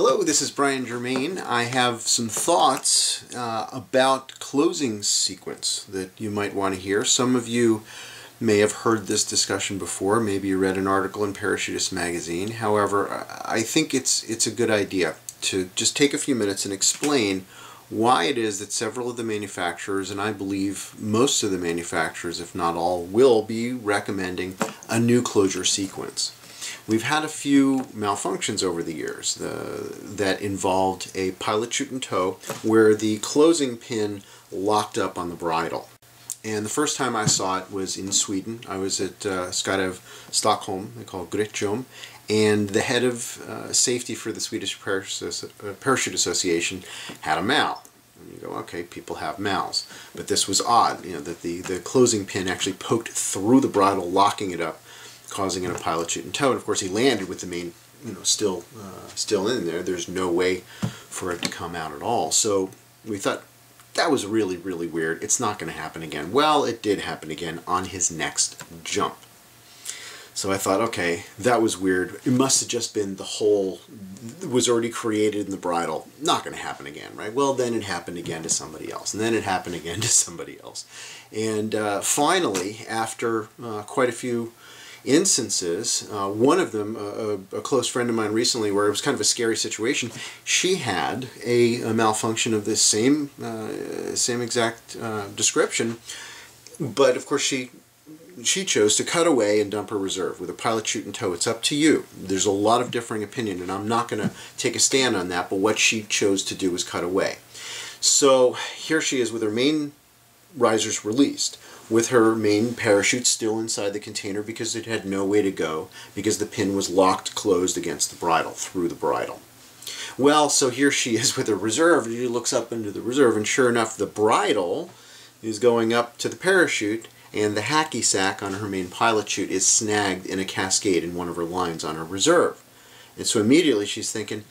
Hello, this is Brian Germain. I have some thoughts uh, about closing sequence that you might want to hear. Some of you may have heard this discussion before. Maybe you read an article in Parachutist magazine. However, I think it's it's a good idea to just take a few minutes and explain why it is that several of the manufacturers, and I believe most of the manufacturers, if not all, will be recommending a new closure sequence. We've had a few malfunctions over the years the, that involved a pilot chute in tow where the closing pin locked up on the bridle. And the first time I saw it was in Sweden. I was at uh, Skydive Stockholm, they call it Gryttjom, and the head of uh, safety for the Swedish uh, Parachute Association had a mal. And you go, okay, people have mals. But this was odd, you know, that the, the closing pin actually poked through the bridle, locking it up causing it a pilot chute in tow. And of course, he landed with the main, you know, still uh, still in there. There's no way for it to come out at all. So we thought that was really really weird. It's not going to happen again. Well, it did happen again on his next jump. So I thought, okay, that was weird. It must have just been the hole was already created in the bridle. Not going to happen again, right? Well, then it happened again to somebody else, and then it happened again to somebody else, and uh, finally, after uh, quite a few instances. Uh, one of them, a, a, close friend of mine recently, where it was kind of a scary situation. She had a, a malfunction of this same uh, same exact uh, description, but of course she she chose to cut away and dump her reserve with a pilot chute in tow. It's up to you. There's a lot of differing opinion, and I'm not going to take a stand on that. But what she chose to do was cut away. So here she is with her main risers released with her main parachute still inside the container because it had no way to go because the pin was locked closed against the bridle, through the bridle. Well, so here she is with her reserve. She looks up into the reserve, and sure enough, the bridle is going up to the parachute, and the hacky sack on her main pilot chute is snagged in a cascade in one of her lines on her reserve. And so immediately she's thinking,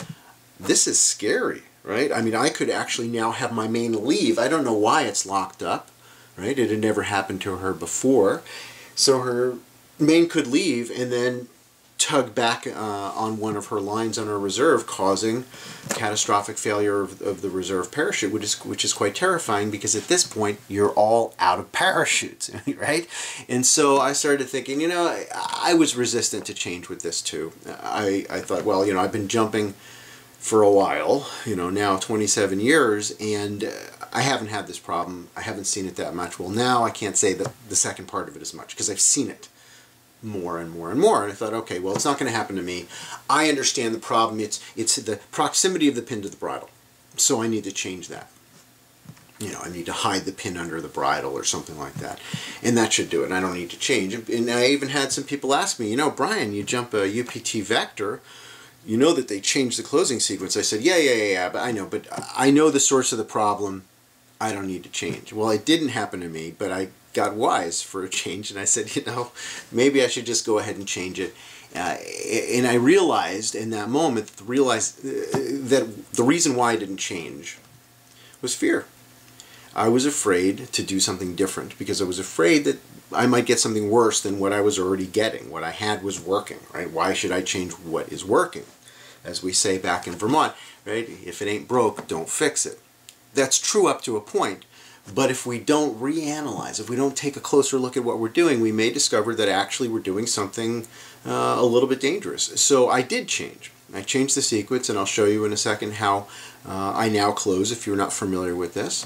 this is scary, right? I mean, I could actually now have my main leave. I don't know why it's locked up right? It had never happened to her before. So her main could leave and then tug back uh, on one of her lines on her reserve, causing catastrophic failure of, of, the reserve parachute, which is which is quite terrifying because at this point you're all out of parachutes, right? And so I started thinking, you know, I, I was resistant to change with this too. I I thought, well, you know, I've been jumping for a while, you know, now 27 years, and uh, I haven't had this problem. I haven't seen it that much. Well, now I can't say that the second part of it as much because I've seen it more and more and more. And I thought, okay, well, it's not going to happen to me. I understand the problem. It's, it's the proximity of the pin to the bridle. So I need to change that. You know, I need to hide the pin under the bridle or something like that. And that should do it. And I don't need to change. And I even had some people ask me, you know, Brian, you jump a UPT Vector you know that they changed the closing sequence. I said, yeah, yeah, yeah, yeah, but I know, but I know the source of the problem. I don't need to change. Well, it didn't happen to me, but I got wise for a change, and I said, you know, maybe I should just go ahead and change it. Uh, and I realized in that moment, realized uh, that the reason why I didn't change was fear. I was afraid to do something different because I was afraid that I might get something worse than what I was already getting. What I had was working, right? Why should I change what is working? As we say back in Vermont, right? If it ain't broke, don't fix it. That's true up to a point, but if we don't reanalyze, if we don't take a closer look at what we're doing, we may discover that actually we're doing something uh, a little bit dangerous. So I did change. I changed the sequence, and I'll show you in a second how uh, I now close if you're not familiar with this.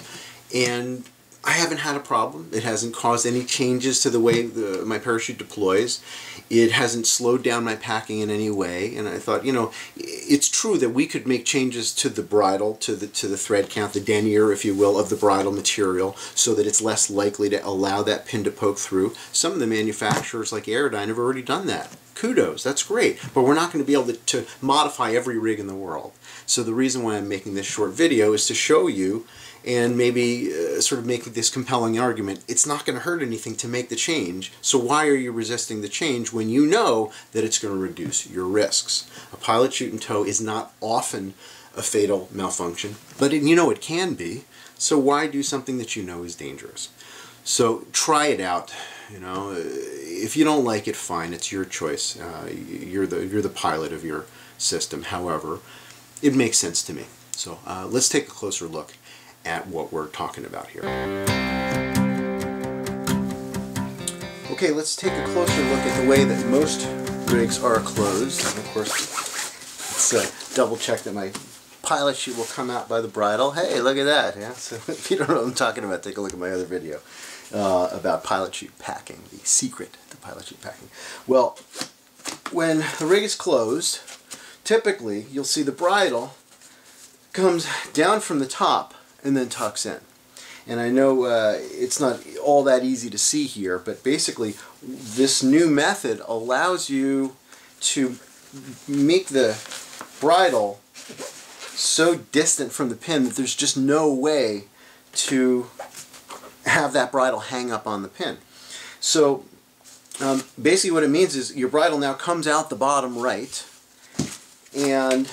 And I haven't had a problem. It hasn't caused any changes to the way the, my parachute deploys. It hasn't slowed down my packing in any way. And I thought, you know, it's true that we could make changes to the bridle, to the to the thread count, the denier, if you will, of the bridle material, so that it's less likely to allow that pin to poke through. Some of the manufacturers, like Aerodyne, have already done that. Kudos, that's great. But we're not going to be able to, to modify every rig in the world. So the reason why I'm making this short video is to show you and maybe uh, sort of make this compelling argument. It's not going to hurt anything to make the change, so why are you resisting the change when you know that it's going to reduce your risks? A pilot chute in tow is not often a fatal malfunction, but it, you know it can be, so why do something that you know is dangerous? So try it out. You know, if you don't like it, fine. It's your choice. Uh, you're the you're the pilot of your system. However, it makes sense to me. So uh, let's take a closer look at what we're talking about here. Okay, let's take a closer look at the way that most rigs are closed. And of course, let's uh, double check that my pilot chute will come out by the bridle. Hey, look at that. Yeah? So if you don't know what I'm talking about, take a look at my other video uh, about pilot chute packing, the secret to pilot chute packing. Well, when the rig is closed, typically you'll see the bridle comes down from the top and then tucks in. And I know uh, it's not all that easy to see here, but basically this new method allows you to make the bridle so distant from the pin that there's just no way to have that bridle hang up on the pin. So um, basically what it means is your bridle now comes out the bottom right and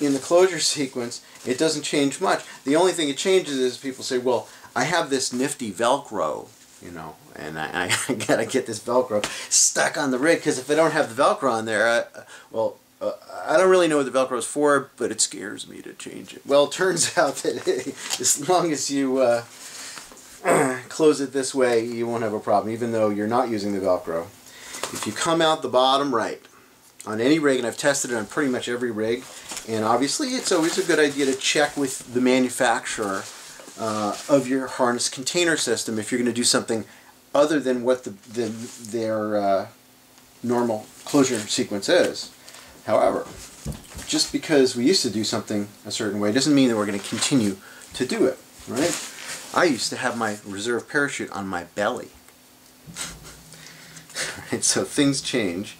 in the closure sequence it doesn't change much. The only thing it changes is people say, well, I have this nifty Velcro, you know, and I, I gotta get this Velcro stuck on the rig because if I don't have the Velcro on there, I, well, uh, I don't really know what the Velcro is for, but it scares me to change it. Well, it turns out that as long as you uh, close it this way, you won't have a problem, even though you're not using the Velcro. If you come out the bottom right, on any rig, and I've tested it on pretty much every rig, and obviously it's always a good idea to check with the manufacturer uh, of your harness container system if you're going to do something other than what the, the their uh, normal closure sequence is. However, just because we used to do something a certain way doesn't mean that we're going to continue to do it, right? I used to have my reserve parachute on my belly. right, so things change,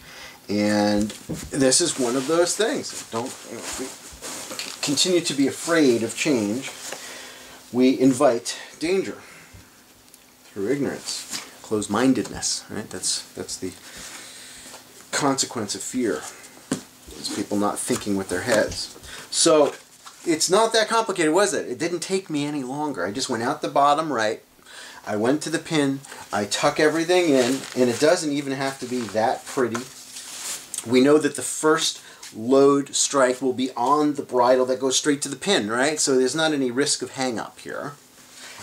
and this is one of those things. Don't continue to be afraid of change. We invite danger through ignorance, closed-mindedness. Right? That's that's the consequence of fear is people not thinking with their heads. So it's not that complicated, was it? It didn't take me any longer. I just went out the bottom right. I went to the pin. I tuck everything in, and it doesn't even have to be that pretty. We know that the first load strike will be on the bridle that goes straight to the pin, right? So there's not any risk of hang up here.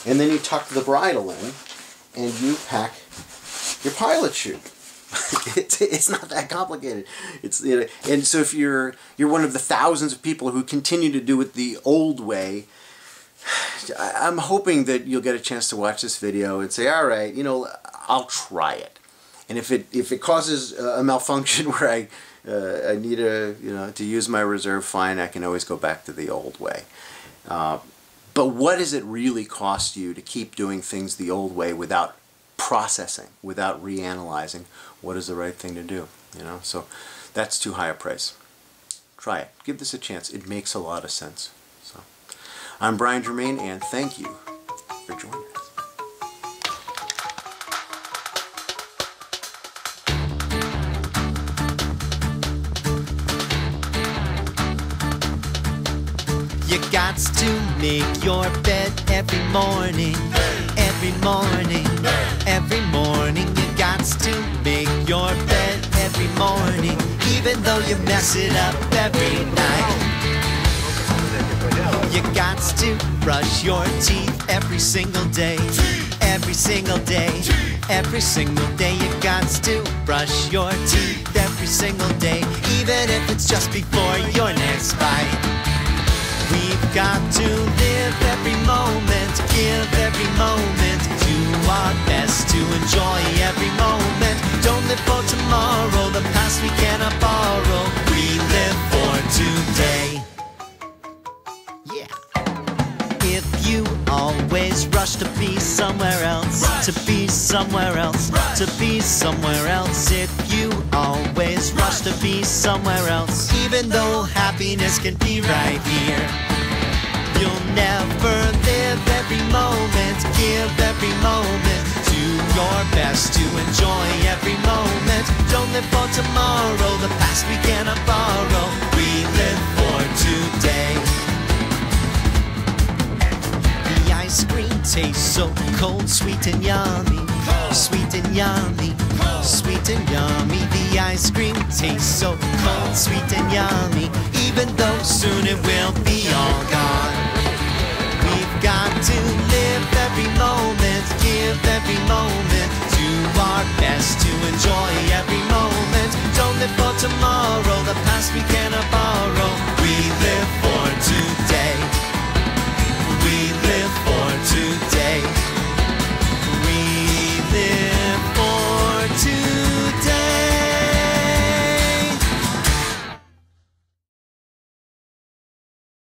And then you tuck the bridle in, and you pack your pilot chute. it's, it's not that complicated. It's you know, and so if you're you're one of the thousands of people who continue to do it the old way, I'm hoping that you'll get a chance to watch this video and say, all right, you know, I'll try it. And if it if it causes a malfunction where I uh, I need a you know to use my reserve, fine, I can always go back to the old way. Uh, but what does it really cost you to keep doing things the old way without processing, without reanalyzing what is the right thing to do? You know, so that's too high a price. Try it. Give this a chance. It makes a lot of sense. So, I'm Brian Germain, and thank you for joining got to make your bed every morning. Every morning. Every morning. You got to make your bed every morning. Even though you mess it up every night. You got to brush your teeth every single day. Every single day. Every single day. You got to brush your teeth every single day. Even if it's just before your next bite. We've got to live every moment, give every moment, do our best to enjoy every moment. Don't live for tomorrow, the past we cannot borrow. We live for today. Always rush to be somewhere else, to be somewhere else, to be somewhere else. If you always rush to be somewhere else, even though happiness can be right here. You'll never live every moment, give every moment, do your best to enjoy every moment. Don't live for tomorrow, the past we cannot borrow. Tastes so cold, sweet and yummy. Sweet and yummy. sweet and yummy. The ice cream tastes so cold, sweet and yummy. Even though soon it will be all gone. We've got to live every moment, give every moment, do our best to enjoy every moment. Don't live